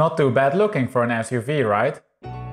Not too bad looking for an SUV, right?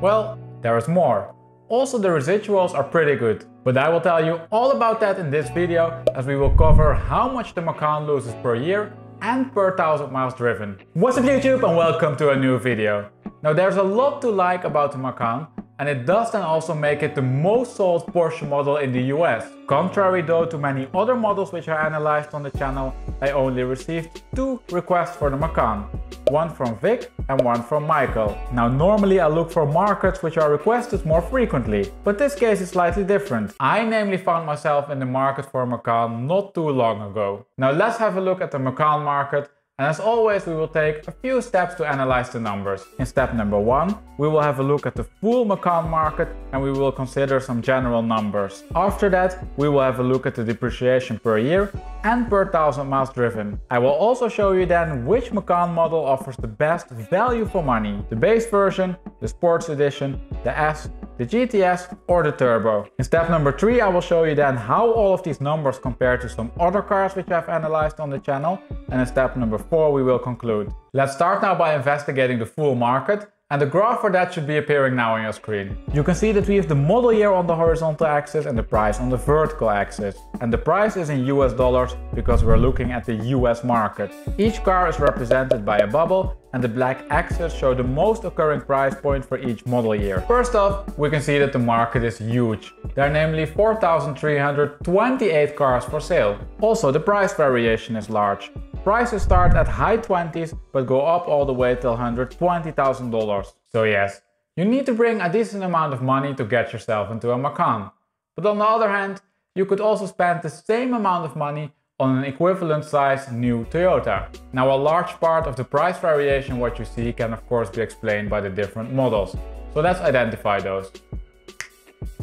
Well, there is more. Also the residuals are pretty good. But I will tell you all about that in this video as we will cover how much the Macan loses per year and per thousand miles driven. What's up YouTube and welcome to a new video. Now there's a lot to like about the Macan and it does then also make it the most sold Porsche model in the US. Contrary though to many other models which I analyzed on the channel, I only received two requests for the Macan. One from Vic and one from Michael. Now normally I look for markets which are requested more frequently, but this case is slightly different. I namely found myself in the market for a Macan not too long ago. Now let's have a look at the Macan market and as always, we will take a few steps to analyze the numbers. In step number one, we will have a look at the full Macan market and we will consider some general numbers. After that, we will have a look at the depreciation per year and per thousand miles driven. I will also show you then which Macan model offers the best value for money. The base version, the sports edition, the S, the GTS or the Turbo. In step number 3 I will show you then how all of these numbers compare to some other cars which I've analyzed on the channel and in step number 4 we will conclude. Let's start now by investigating the full market and the graph for that should be appearing now on your screen. You can see that we have the model year on the horizontal axis and the price on the vertical axis. And the price is in US dollars because we're looking at the US market. Each car is represented by a bubble and the black axes show the most occurring price point for each model year. First off, we can see that the market is huge. There are namely 4,328 cars for sale. Also, the price variation is large. Prices start at high 20s but go up all the way till $120,000. So yes, you need to bring a decent amount of money to get yourself into a Macan. But on the other hand, you could also spend the same amount of money on an equivalent size new Toyota. Now a large part of the price variation what you see can of course be explained by the different models. So let's identify those.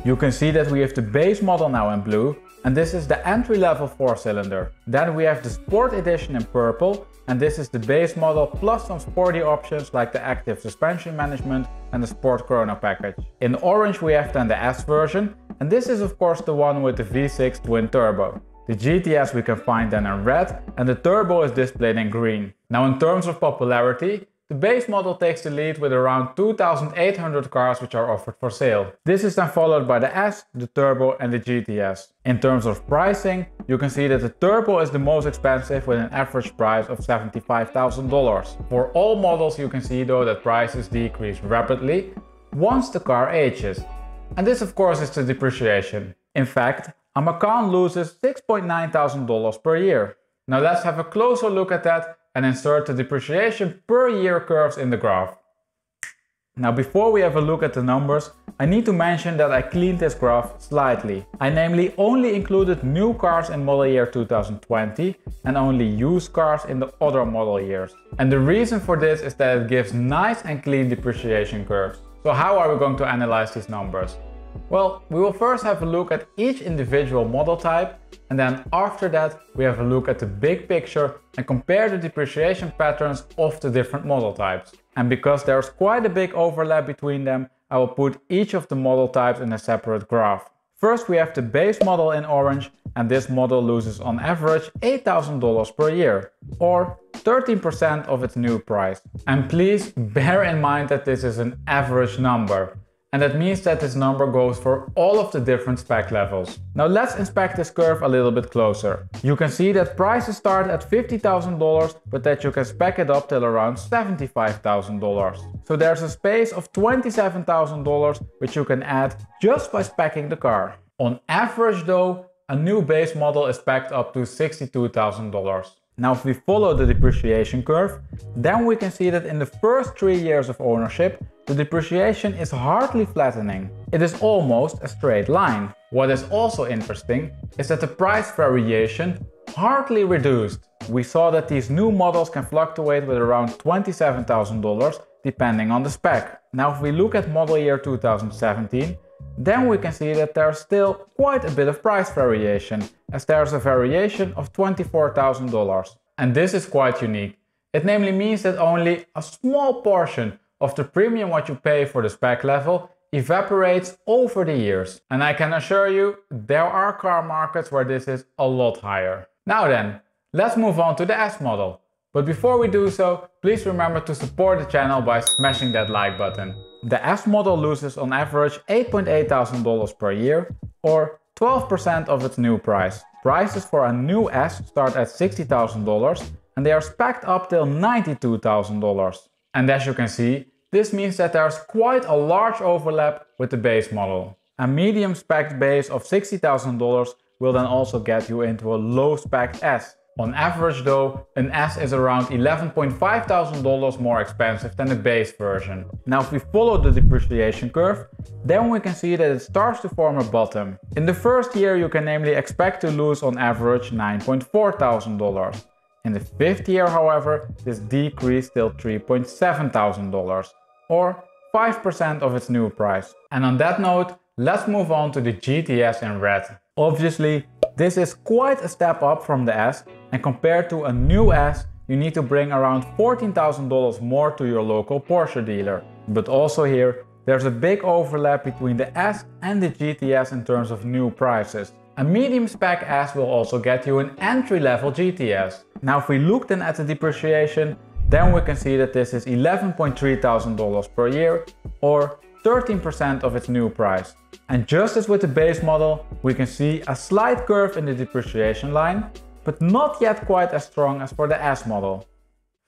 You can see that we have the base model now in blue and this is the entry-level 4-cylinder. Then we have the Sport Edition in purple and this is the base model plus some sporty options like the active suspension management and the Sport Chrono package. In orange we have then the S version and this is of course the one with the V6 twin turbo. The GTS we can find then in red and the turbo is displayed in green. Now in terms of popularity, the base model takes the lead with around 2,800 cars which are offered for sale. This is then followed by the S, the Turbo and the GTS. In terms of pricing, you can see that the Turbo is the most expensive with an average price of $75,000. For all models you can see though that prices decrease rapidly once the car ages. And this of course is the depreciation. In fact, a Macan loses $6.9 thousand per year. Now let's have a closer look at that and insert the depreciation per year curves in the graph. Now before we have a look at the numbers, I need to mention that I cleaned this graph slightly. I namely only included new cars in model year 2020 and only used cars in the other model years. And the reason for this is that it gives nice and clean depreciation curves. So how are we going to analyze these numbers? Well, we will first have a look at each individual model type and then after that we have a look at the big picture and compare the depreciation patterns of the different model types. And because there's quite a big overlap between them, I will put each of the model types in a separate graph. First we have the base model in orange and this model loses on average $8,000 per year or 13% of its new price. And please bear in mind that this is an average number and that means that this number goes for all of the different spec levels. Now let's inspect this curve a little bit closer. You can see that prices start at $50,000 but that you can spec it up till around $75,000. So there's a space of $27,000 which you can add just by specing the car. On average though, a new base model is packed up to $62,000. Now if we follow the depreciation curve, then we can see that in the first three years of ownership, the depreciation is hardly flattening. It is almost a straight line. What is also interesting is that the price variation hardly reduced. We saw that these new models can fluctuate with around $27,000 depending on the spec. Now if we look at model year 2017, then we can see that there's still quite a bit of price variation, as there's a variation of $24,000. And this is quite unique. It namely means that only a small portion of the premium what you pay for the spec level evaporates over the years. And I can assure you, there are car markets where this is a lot higher. Now then, let's move on to the S model. But before we do so, please remember to support the channel by smashing that like button. The S model loses on average $8.8 thousand per year or 12% of its new price. Prices for a new S start at $60,000 and they are specced up till $92,000. And as you can see, this means that there's quite a large overlap with the base model. A medium spec base of $60,000 will then also get you into a low spec S. On average though, an S is around $11.5 thousand more expensive than the base version. Now if we follow the depreciation curve, then we can see that it starts to form a bottom. In the first year you can namely expect to lose on average $9.4 thousand. In the fifth year however, this decreased till $3.7 thousand, or 5% of its new price. And on that note, let's move on to the GTS in red. Obviously, this is quite a step up from the S and compared to a new S, you need to bring around $14,000 more to your local Porsche dealer. But also here, there's a big overlap between the S and the GTS in terms of new prices. A medium spec S will also get you an entry level GTS. Now if we look then at the depreciation, then we can see that this is $11.3 thousand per year or 13% of its new price. And just as with the base model, we can see a slight curve in the depreciation line, but not yet quite as strong as for the S model.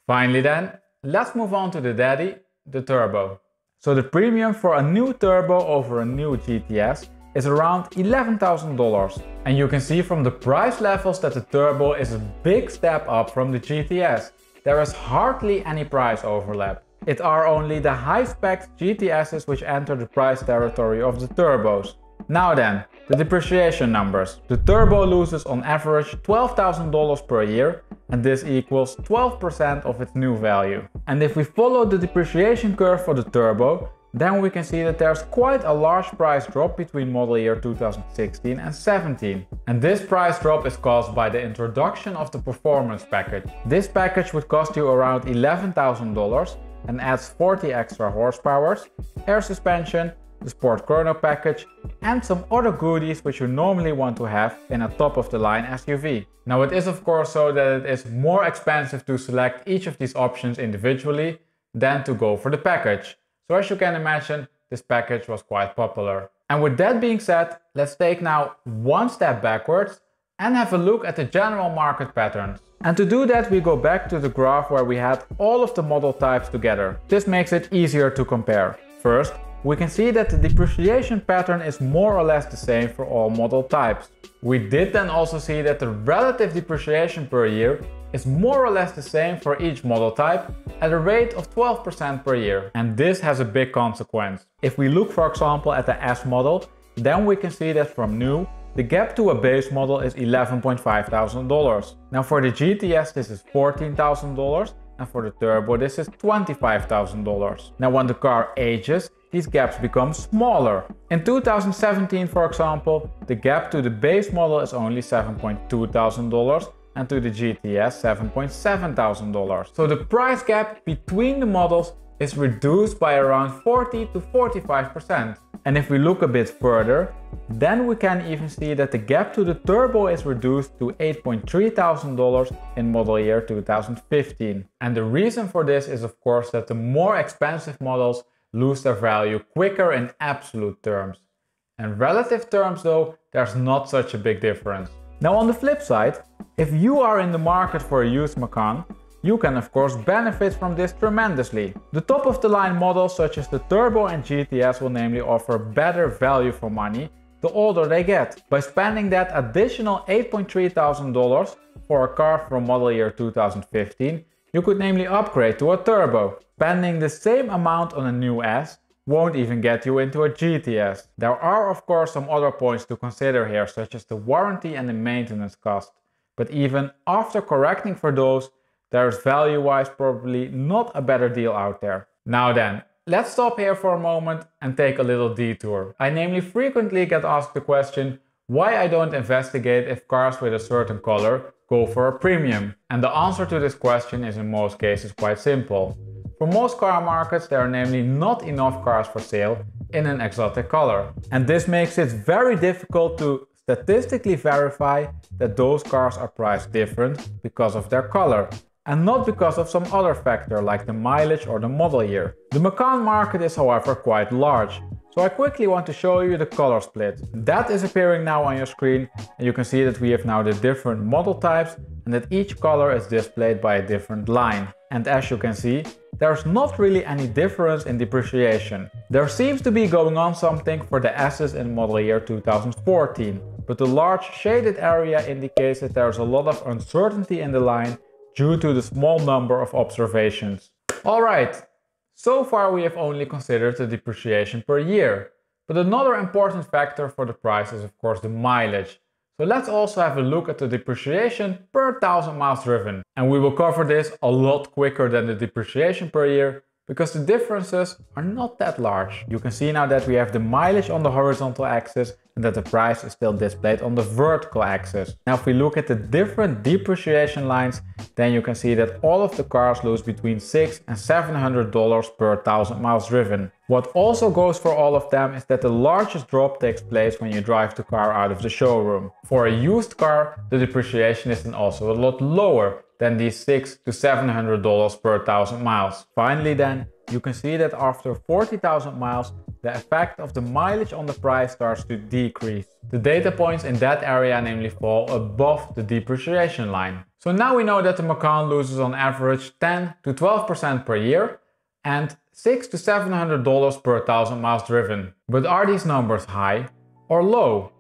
Finally then, let's move on to the daddy, the turbo. So the premium for a new turbo over a new GTS is around $11,000. And you can see from the price levels that the turbo is a big step up from the GTS. There is hardly any price overlap. It are only the high-spec GTSs which enter the price territory of the turbos. Now then, the depreciation numbers. The turbo loses on average $12,000 per year and this equals 12% of its new value. And if we follow the depreciation curve for the turbo, then we can see that there's quite a large price drop between model year 2016 and 17. And this price drop is caused by the introduction of the performance package. This package would cost you around $11,000 and adds 40 extra horsepower, air suspension, the Sport Chrono package and some other goodies which you normally want to have in a top of the line SUV. Now it is of course so that it is more expensive to select each of these options individually than to go for the package. So as you can imagine, this package was quite popular. And with that being said, let's take now one step backwards and have a look at the general market patterns. And to do that we go back to the graph where we had all of the model types together. This makes it easier to compare. First, we can see that the depreciation pattern is more or less the same for all model types. We did then also see that the relative depreciation per year is more or less the same for each model type at a rate of 12% per year. And this has a big consequence. If we look for example at the S model, then we can see that from new the gap to a base model is $11.5 thousand. Now for the GTS this is $14 thousand and for the turbo this is $25 thousand. Now when the car ages these gaps become smaller. In 2017 for example the gap to the base model is only $7.2 thousand and to the GTS $7.7 thousand. So the price gap between the models is reduced by around 40 to 45%. And if we look a bit further, then we can even see that the gap to the turbo is reduced to $8.3 thousand in model year 2015. And the reason for this is of course that the more expensive models lose their value quicker in absolute terms. In relative terms though, there's not such a big difference. Now on the flip side, if you are in the market for a used Macan, you can of course benefit from this tremendously. The top of the line models such as the Turbo and GTS will namely offer better value for money the older they get. By spending that additional $8.3 thousand for a car from model year 2015, you could namely upgrade to a turbo. Spending the same amount on a new S won't even get you into a GTS. There are of course some other points to consider here such as the warranty and the maintenance cost. But even after correcting for those, there's value-wise probably not a better deal out there. Now then, let's stop here for a moment and take a little detour. I namely frequently get asked the question why I don't investigate if cars with a certain color go for a premium. And the answer to this question is in most cases quite simple. For most car markets there are namely not enough cars for sale in an exotic color. And this makes it very difficult to statistically verify that those cars are priced different because of their color. and not because of some other factor like the mileage or the model year. The Macan market is however quite large, so I quickly want to show you the color split. That is appearing now on your screen and you can see that we have now the different model types and that each color is displayed by a different line. And as you can see, there's not really any difference in depreciation. There seems to be going on something for the S's in model year 2014, but the large shaded area indicates that there's a lot of uncertainty in the line due to the small number of observations. Alright, so far we have only considered the depreciation per year, but another important factor for the price is of course the mileage. So let's also have a look at the depreciation per thousand miles driven. And we will cover this a lot quicker than the depreciation per year because the differences are not that large. You can see now that we have the mileage on the horizontal axis and that the price is still displayed on the vertical axis. Now if we look at the different depreciation lines, then you can see that all of the cars lose between 6 and 700 dollars per thousand miles driven. What also goes for all of them is that the largest drop takes place when you drive the car out of the showroom. For a used car, the depreciation is then also a lot lower than these 6 to 700 dollars per thousand miles. Finally then, you can see that after 40,000 miles, the effect of the mileage on the price starts to decrease. The data points in that area namely fall above the depreciation line. So now we know that the Macan loses on average 10 to 12% per year and 6 to 700 dollars per thousand miles driven. But are these numbers high or low?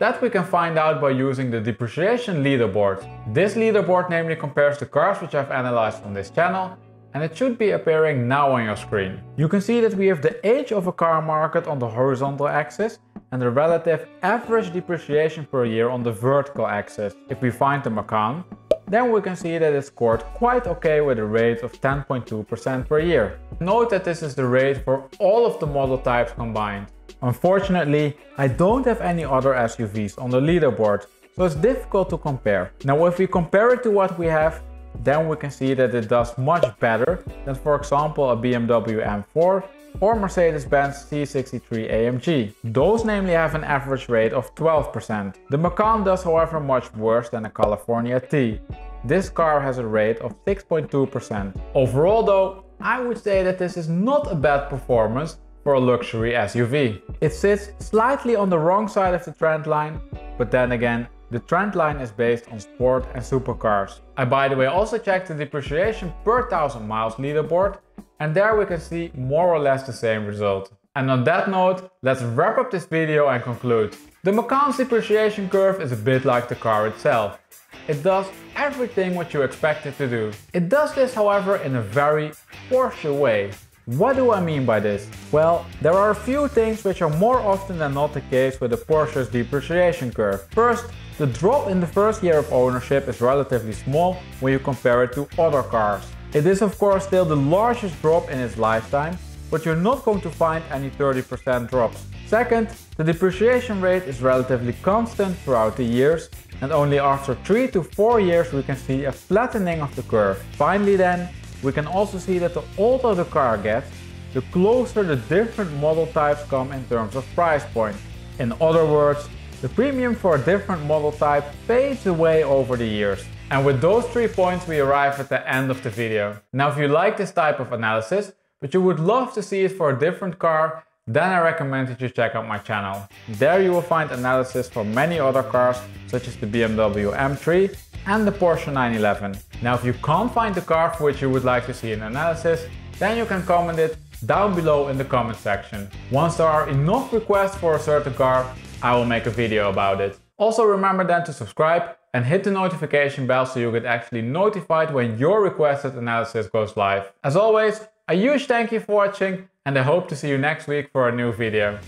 That we can find out by using the depreciation leaderboard. This leaderboard namely compares the cars which I've analyzed on this channel and it should be appearing now on your screen. You can see that we have the age of a car market on the horizontal axis and the relative average depreciation per year on the vertical axis. If we find the Macan, then we can see that it scored quite okay with a rate of 10.2% per year. Note that this is the rate for all of the model types combined. Unfortunately, I don't have any other SUVs on the leaderboard, so it's difficult to compare. Now if we compare it to what we have, then we can see that it does much better than for example a BMW M4 or Mercedes-Benz C63 AMG. Those namely have an average rate of 12%. The Macan does however much worse than a California T. This car has a rate of 6.2%. Overall though, I would say that this is not a bad performance for a luxury SUV. It sits slightly on the wrong side of the trend line, but then again, the trend line is based on sport and supercars. I by the way also checked the depreciation per thousand miles leaderboard and there we can see more or less the same result. And on that note, let's wrap up this video and conclude. The Macan's depreciation curve is a bit like the car itself. It does everything what you expect it to do. It does this however in a very Porsche way. What do I mean by this? Well, there are a few things which are more often than not the case with the Porsche's depreciation curve. First, the drop in the first year of ownership is relatively small when you compare it to other cars. It is of course still the largest drop in its lifetime, but you're not going to find any 30% drops. Second, the depreciation rate is relatively constant throughout the years and only after 3 to 4 years we can see a flattening of the curve. Finally then, we can also see that the older the car gets, the closer the different model types come in terms of price point. In other words, the premium for a different model type fades away over the years. And with those three points we arrive at the end of the video. Now if you like this type of analysis, but you would love to see it for a different car, then I recommend that you check out my channel. There you will find analysis for many other cars, such as the BMW M3 and the Porsche 911. Now if you can't find the car for which you would like to see an analysis, then you can comment it down below in the comment section. Once there are enough requests for a certain car, I will make a video about it. Also remember then to subscribe and hit the notification bell so you get actually notified when your requested analysis goes live. As always, a huge thank you for watching and I hope to see you next week for a new video.